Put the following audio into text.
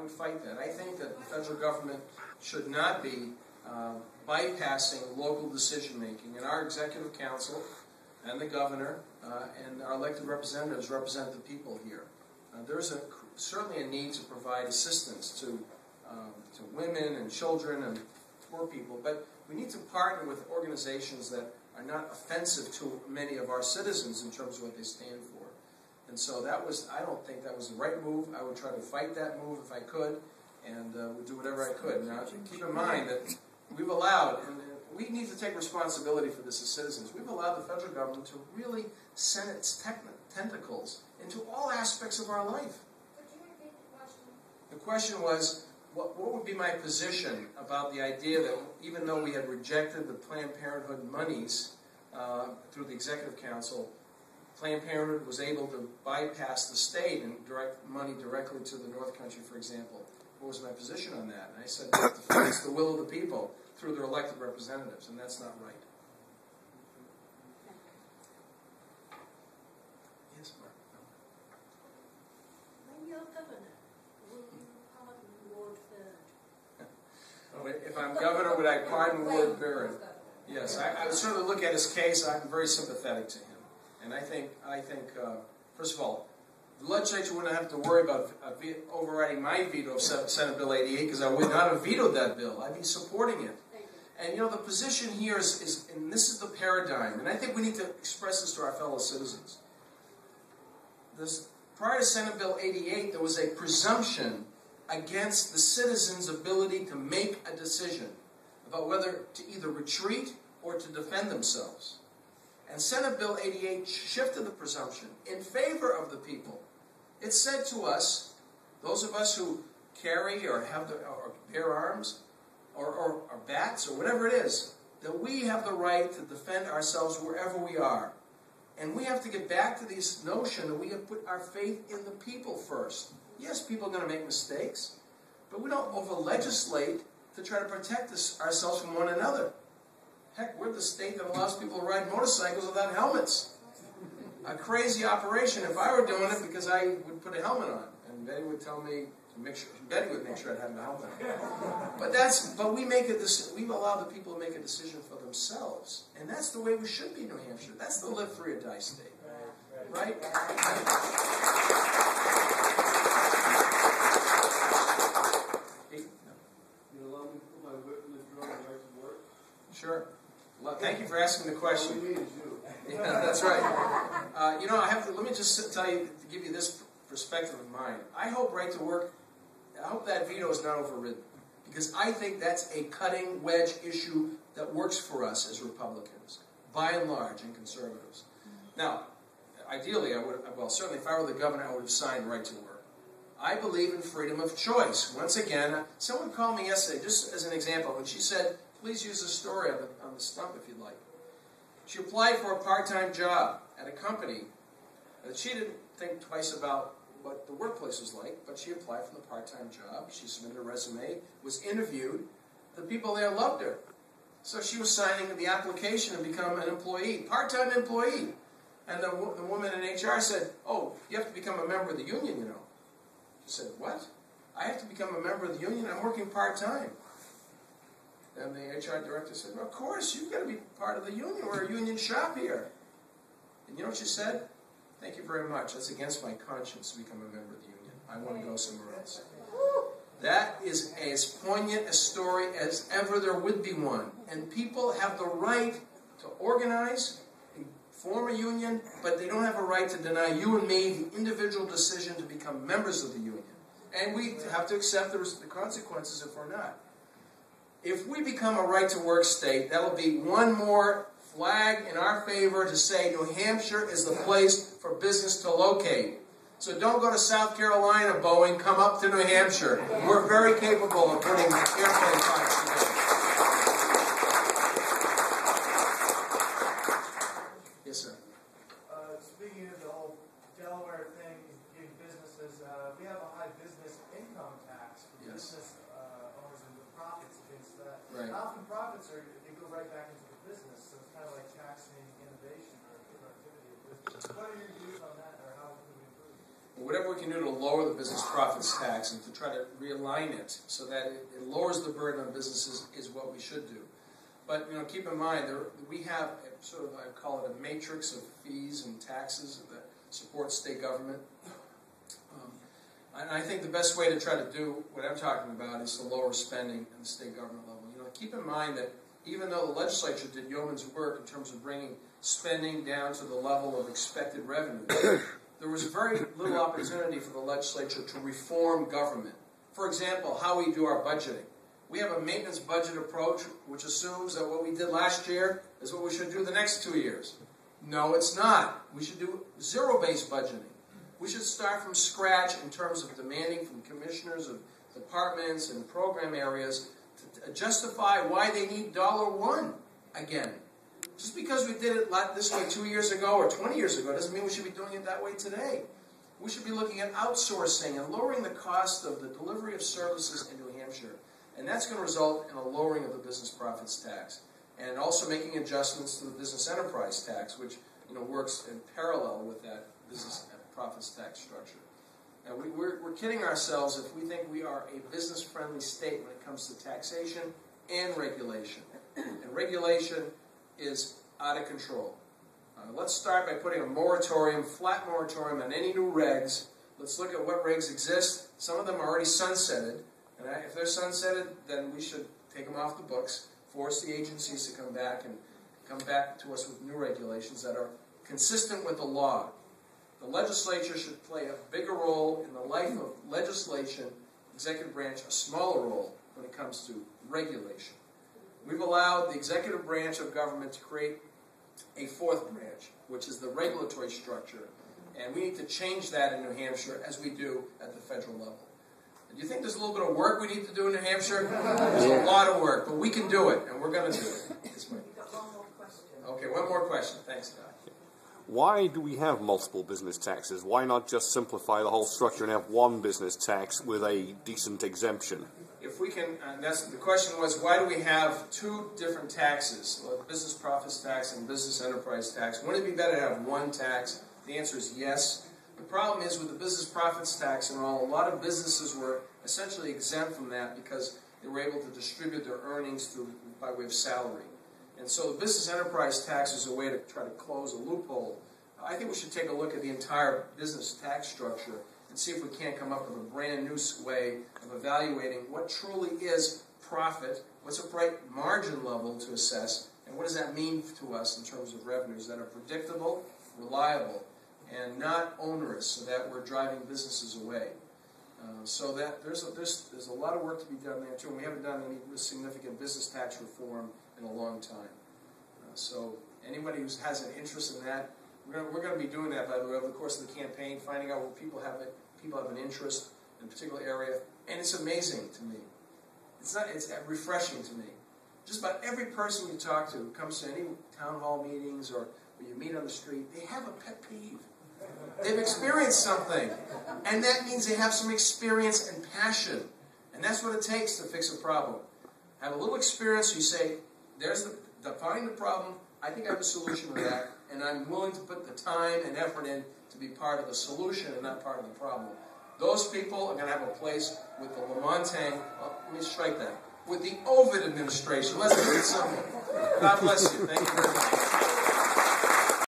Would fight that. I think that the federal government should not be uh, bypassing local decision making. And our executive council and the governor uh, and our elected representatives represent the people here. Uh, there's a, certainly a need to provide assistance to, um, to women and children and poor people, but we need to partner with organizations that are not offensive to many of our citizens in terms of what they stand for. And so that was, I don't think that was the right move. I would try to fight that move if I could, and uh, would do whatever I could. Now, keep in mind that we've allowed, and we need to take responsibility for this as citizens, we've allowed the federal government to really send its tentacles into all aspects of our life. The question was, what, what would be my position about the idea that even though we had rejected the Planned Parenthood monies uh, through the Executive Council, Planned Parenthood was able to bypass the state and direct money directly to the North Country, for example. What was my position on that? And I said, it's the will of the people through their elected representatives, and that's not right. Yes, Mark. When you're governor, will you pardon Ward? Oh, if I'm governor, would I pardon Ward Bird? Yes, I, I would certainly look at his case. I'm very sympathetic to him. And I think, I think uh, first of all, the legislature wouldn't have to worry about uh, overriding my veto of Senate Bill 88 because I would not have vetoed that bill. I'd be supporting it. And you know, the position here is, is, and this is the paradigm, and I think we need to express this to our fellow citizens. This, prior to Senate Bill 88, there was a presumption against the citizens' ability to make a decision about whether to either retreat or to defend themselves. And Senate Bill 88 shifted the presumption in favor of the people. It said to us, those of us who carry or have the, or bear arms, or, or, or bats, or whatever it is, that we have the right to defend ourselves wherever we are. And we have to get back to this notion that we have put our faith in the people first. Yes, people are going to make mistakes, but we don't over legislate to try to protect us, ourselves from one another. Heck, we're the state that allows people to ride motorcycles without helmets. A crazy operation if I were doing it because I would put a helmet on. And Betty would tell me to make sure, Betty would make sure I'd have a helmet on. But that's, but we make a we allow the people to make a decision for themselves. And that's the way we should be in New Hampshire. That's the live free or die state. Right? Sure. Well, thank you for asking the question. Yeah, that's right. Uh, you know, I have to, let me just tell you, to give you this perspective of mine. I hope right to work, I hope that veto is not overridden. Because I think that's a cutting wedge issue that works for us as Republicans, by and large, and conservatives. Now, ideally, I would, well, certainly if I were the governor, I would have signed right to work. I believe in freedom of choice. Once again, someone called me yesterday, just as an example, and she said, please use the story on the, on the stump if you'd like. She applied for a part-time job at a company that she didn't think twice about what the workplace was like, but she applied for the part-time job. She submitted a resume, was interviewed. The people there loved her. So she was signing the application to become an employee, part-time employee. And the, the woman in HR said, oh, you have to become a member of the union, you know. She said, what? I have to become a member of the union? I'm working part-time. And the HR director said, well, of course, you've got to be part of the union. We're a union shop here. And you know what she said? Thank you very much. That's against my conscience to become a member of the union. I want to go somewhere else. That is as poignant a story as ever there would be one. And people have the right to organize and form a union, but they don't have a right to deny you and me the individual decision to become members of the union. And we have to accept the consequences if we're not. If we become a right to work state, that'll be one more flag in our favor to say New Hampshire is the place for business to locate. So don't go to South Carolina, Boeing, come up to New Hampshire. We're very capable of putting airplane parts together. Yes, sir. Uh, speaking of the whole Delaware thing, in businesses, uh, we have a high business income tax for Yes. business uh, owners and the profits against that. Right. Often profits are, they go right back into the business, so it's kind of like taxing innovation or productivity of business. What are your views on that, or how can we improve? whatever we can do to lower the business profits tax and to try to realign it so that it, it lowers the burden on businesses is what we should do. But you know, keep in mind there we have a, sort of I call it a matrix of fees and taxes that support state government. And I think the best way to try to do what I'm talking about is to lower spending at the state government level. You know, keep in mind that even though the legislature did yeoman's work in terms of bringing spending down to the level of expected revenue, there was very little opportunity for the legislature to reform government. For example, how we do our budgeting. We have a maintenance budget approach, which assumes that what we did last year is what we should do the next two years. No, it's not. We should do zero based budgeting. We should start from scratch in terms of demanding from commissioners of departments and program areas to justify why they need dollar one again. Just because we did it this way two years ago or 20 years ago doesn't mean we should be doing it that way today. We should be looking at outsourcing and lowering the cost of the delivery of services in New Hampshire. And that's going to result in a lowering of the business profits tax. And also making adjustments to the business enterprise tax, which you know, works in parallel with that business profits tax structure. And we, we're, we're kidding ourselves if we think we are a business friendly state when it comes to taxation and regulation. And regulation is out of control. Uh, let's start by putting a moratorium, flat moratorium on any new regs. Let's look at what regs exist. Some of them are already sunsetted. And if they're sunsetted, then we should take them off the books, force the agencies to come back and come back to us with new regulations that are consistent with the law. The legislature should play a bigger role in the life of legislation, executive branch a smaller role when it comes to regulation. We've allowed the executive branch of government to create a fourth branch, which is the regulatory structure. And we need to change that in New Hampshire as we do at the federal level. Do you think there's a little bit of work we need to do in New Hampshire? There's a lot of work, but we can do it, and we're going to do it. Okay, one more question. Thanks, Doc. Why do we have multiple business taxes? Why not just simplify the whole structure and have one business tax with a decent exemption? If we can, uh, that's the question was, why do we have two different taxes, business profits tax and business enterprise tax? Wouldn't it be better to have one tax? The answer is yes. The problem is with the business profits tax and all, a lot of businesses were essentially exempt from that because they were able to distribute their earnings through by way of salary. And so the business enterprise tax is a way to try to close a loophole. I think we should take a look at the entire business tax structure and see if we can't come up with a brand new way of evaluating what truly is profit, what's a right margin level to assess, and what does that mean to us in terms of revenues that are predictable, reliable, and not onerous so that we're driving businesses away. Uh, so that there's a, there's, there's a lot of work to be done there too, and we haven't done any significant business tax reform in a long time. Uh, so anybody who has an interest in that, we're going we're going to be doing that by the way over the course of the campaign, finding out what people have people have an interest in a particular area, and it's amazing to me. It's not it's refreshing to me. Just about every person you talk to who comes to any town hall meetings or when you meet on the street, they have a pet peeve. They've experienced something. And that means they have some experience and passion. And that's what it takes to fix a problem. Have a little experience, you say, there's the defining the problem, I think I have a solution to that, and I'm willing to put the time and effort in to be part of the solution and not part of the problem. Those people are going to have a place with the LaMontagne, let me strike that, with the Ovide administration. Let's do simple. God bless you. Thank you.